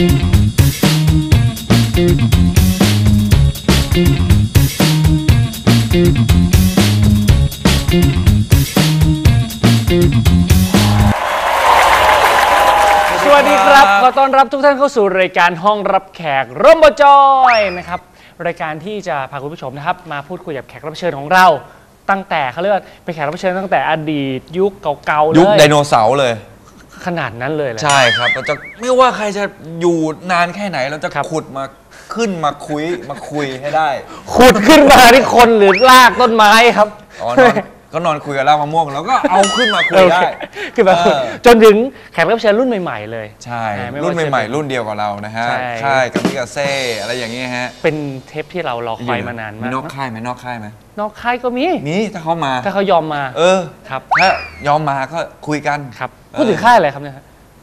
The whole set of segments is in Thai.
สวัสดีครับ ขอต้อนรับทุกท่านเข้าสู่รายการห้องรับแขกร่มบจอยนะครับ รายการที่จะพาคุณผู้ชมนะครับ มาพูดคุยกับแขกรับเชิญของเรา ตั้งแต่เขาเรียกว่าเป็นแขกรับเชิญตั้งแต่อดีตยุคเก่าๆเลย ยุคไดโนเสาร์เลย ขนาดนั้นเลยเหรอใช่ครับเราจะไม่ว่าใครจะอยู่นานแค่ไหนเราจะครับ ขุดมาขึ้นมาคุยมาคุยให้ได้ ขุดขึ้นมาที่คนหรือลากต้นไม้ครับ อ๋อนอน ก็นอนคุยกับรากมะม่วงแล้วก็เอาขึ้นมาคุยโอได้เคคือแบบเออจนถึงแขกรับเชิญรุ่นใหม่ ๆ เลย ใช่อ่าไม่ว่ารุ่นจะใหม่เป็นๆรุ่นเดียวกับเรานะฮะใช่ค่ายกับมิกาเซ่อะไรอย่างเงี้ยฮะ เป็นเทปที่เรารอคอยมานานมากนอกค่ายไหมนอกค่ายไหมนอกค่ายก็มีมีถ้าเขามาถ้าเขายอมมา เออครับถ้ายอมมาก็คุยกันครับเออพูดถึงค่ายอะไรครับเนี่ย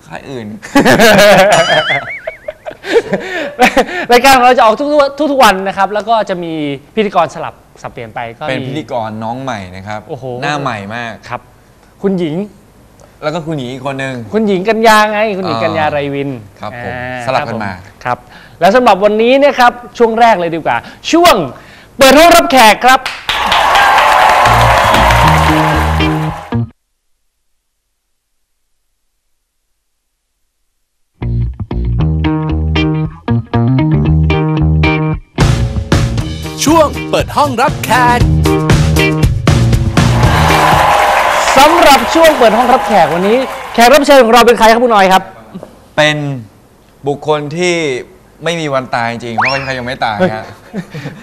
ค่ายอื่น รายการของเราจะออกทุกๆทุกๆวันนะครับ แล้วก็จะมีพิธีกรสลับสับเปลี่ยนไปก็เป็นมี พิธีกรน้องใหม่นะครับ โอ้โห หน้าใหม่มาก ครับ คุณหญิง แล้วก็คุณหญิงอีกคนนึง คุณหญิงกัญญาไง คุณหญิงอ่ากัญญาไรวินครับผมอ่สลับกันมา ครับ แล้วสำหรับวันนี้เนะครับ ช่วงแรกเลยดีกว่า ช่วงเปิดห้องรับแขกครับ ช่วงเปิดห้องรับแขกสำหรับช่วงเปิดห้องรับแขกวันนี้ แขกรับเชิญของเราเป็นใครครับคุณออยครับ เป็นบุคคลที่ไม่มีวันตายจริงเพราะเขายังไม่ตายฮะ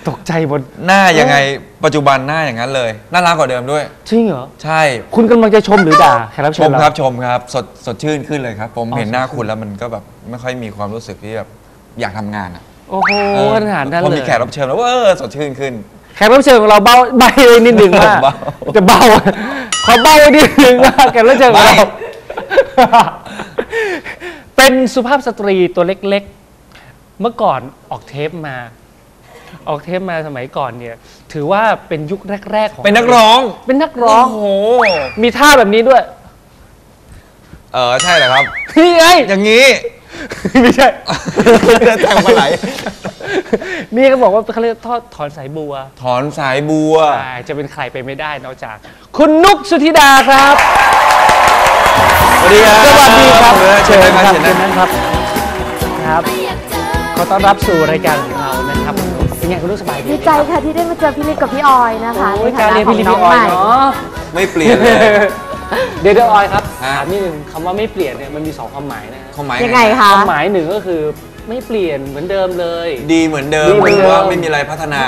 ตกใจหมดหน้ายังไงปัจจุบันหน้าอย่างนั้นเลยน่ารักกว่าเดิมด้วย จริงเหรอ ใช่คุณกำลังจะชมหรือด่าแขกรับชเชิญมเราครับชมครับ สดสดชื่นขึ้นเลยครับ ผมอ๋อเห็นหน้าสดชื่น คุณแล้วมันก็แบบไม่ค่อยมีความรู้สึกที่แบบอยากทำงานอะ โอ้โหเออขนาดนั้นพอเลยมีแขกรับเชิญแล้วเออสดชื่นขึ้น แขกรับเชิญของเราเบาใบเลยนิดหนึ่งว่าเบาจะเบาขอเบานิดหนึ่งว่าแขกรับเชิญของเราไม่เป็นสุภาพสตรีตัวเล็กๆ เมื่อก่อนออกเทปมา ออกเทปมาสมัยก่อนเนี่ย ถือว่าเป็นยุคแรก ๆ ของเป็นนักร้องเป็นนักร้อง โอ้โหมีท่าแบบนี้ด้วย เออใช่เหรอครับ นี่ไง อย่างนี้ ไม่ใช่ แทงปลาไหล นี่ก็บอกว่าเขาเรียกทอดถอนสายบัวถอนสายบัว ใช่จะเป็นใครไปไม่ได้นอกจาก คุณนุกสุธิดาครับ สวัสดีครับสวัสดีครับเชิญครับเชิเชิญญนะนะครับ ครับ ขอต้อนรับสู่รายการของเรานะครับเป็นไงคุณลูกสบายดีดีใจค่ะที่ได้มาเจอพี่ลิศกับพี่ออยนะคะโอ้ยในการฐานะเรียนขอพี่งลิน้พี่องออใหยม่เนาะ ไม่เปลี่ยนเลย เดี๋ยวเดี๋ยวออยครับ ฮะ ถามนิดนึงคำว่าไม่เปลี่ยนเนี่ยมันมีสองความหมายนะความหมายยังไงคะ ความหมายหนึ่งก็คือไม่เปลี่ยนเหมือนเดิมเลย ดีเหมือนเดิมดีเหมือนเดิมว่าไม่มีอะไรพัฒนา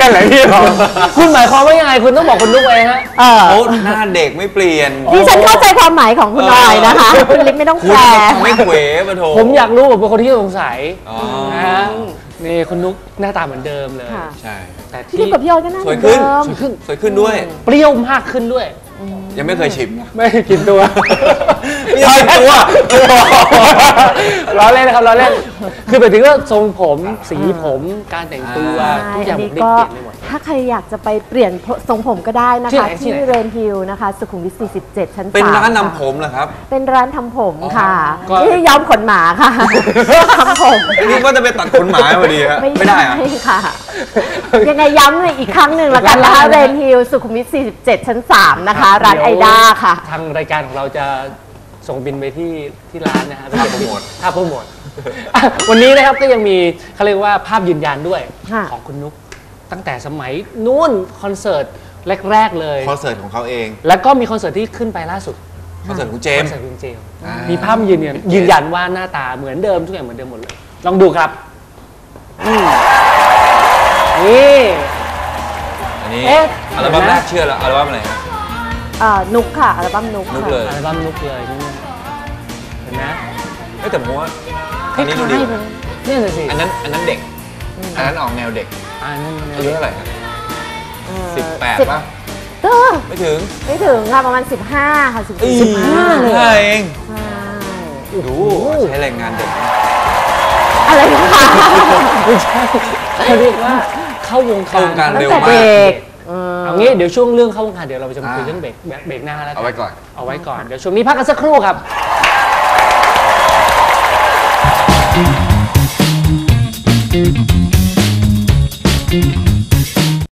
นั่นแหละพี่บอกคุณหมายความว่ายังไงคุณต้องบอกคุณนุกไว้ฮะ เออโอ้หน้าเด็กไม่เปลี่ยนดิฉันเข้าใจความหมายของคุณออยนะคะ คุณลิศไม่ต้องคุแปณลไม่เขวปะโถผมอยากรู้ผมเป็นคนที่สงสัยอ๋อนะฮะนี่คุณนุกหน้าตาเหมือนเดิมเลย ค่ะ ใช่ แต่พี่ที่ลิศกับพี่ออยก็น่าสเหวมืยอนขึ้นเดิม สวยขึ้น สวยขึ้นด้วย เปรี้ยวมากขึ้นด้วย ยังไม่เคยชิม ไม่กินตัวไม่เคยตัว ล้อเล่นนะครับล้อเล่น คือหมายถึงว่าทรงผมสีผมการแต่งตัวใช่ทุกอย่างอันผมนี้ได้ก็เปลี่ยนไปหมด ถ้าใครอยากจะไปเปลี่ยนทรงผมก็ได้นะที่คะไหนที่ที่ไหน เรนฮิลนะคะ สุขุมวิท 47 ชั้นเป็นสามร้านนำค่ะผมเหรอครับ เป็นร้านทำผมค่ะก็ไม่ได้ย้อมขนหมาค่ะ ทำผมนี่ว่าจะไปตัดขนหมาพอดีฮะไม่ได้อะ ใช่ค่ะ ยังไงย้ำเลยอีกครั้งหนึ่งละกันนะคะเรนฮิลสุขุมวิท 47 ชั้น 3 นะคะร้านไอด้าค่ะ ทางรายการของเราจะส่งบินไปที่ที่ร้านนะฮะถ้าโปรโมทถ้าโปรโมทอะวันนี้นะครับก็ยังมีเขาเรียกว่าภาพยืนยันด้วยค่ะ ของคุณนุ๊กตั้งแต่สมัยนู้นคอนเสิร์ตแรกๆเลย คอนเสิร์ตของเขาเองแล้วก็มีคอนเสิร์ตที่ขึ้นไปล่าสุดคอนเสิร์ตของเจคมอนส์เสิร์ตคุณเจมส์อ่ามี มีภาพยืนยันยืนยันว่าหน้าตาเหมือนเดิมทุกอย่างเหมือนเดิมหมดเลย ลองดูครับอืมนี่ อันนี้เอ๊ะ อัลบั้มแรกเชื่อแล้วอัลบั้มอะไรครับเอ่อนุกค่ะอัลบั้มนุกนุกค่ะเลย อัลบั้มนุกเลยนี่เห็นไหมเอ้ยแต่ผมว่าคอัล้านนี้ดูยดีๆเลยเนี่ยน่ะสิอันนั้นอันนั้นเด็ก อันนั้นออกแนวเด็กอันนั้นอายุเท่าไหร่ครับเอ่อสิบแปดสิบป่ะ เออไม่ถึงไม่ถึงค่ะประมาณ 15 ค่ะ 14สิบห้าเลยใช่เองใช่ดูใช้แรงงานเด็กอะไรนะคะไม่ใช่เขาเรียกว่าเข้าวงเข้าวงการตั้เร็งวแต่มากเด็กเออ เอางี้เดี๋ยวช่วงเรื่องเข้าวงการเดี๋ยวเราจะมาคุยอ่าเรื่องเบรกเบรกหน้าแล้วกัเอาไว้ก่อน เอาไว้ก่อนเดี๋ยวช่วงนี้พักกันสักครู่ครับ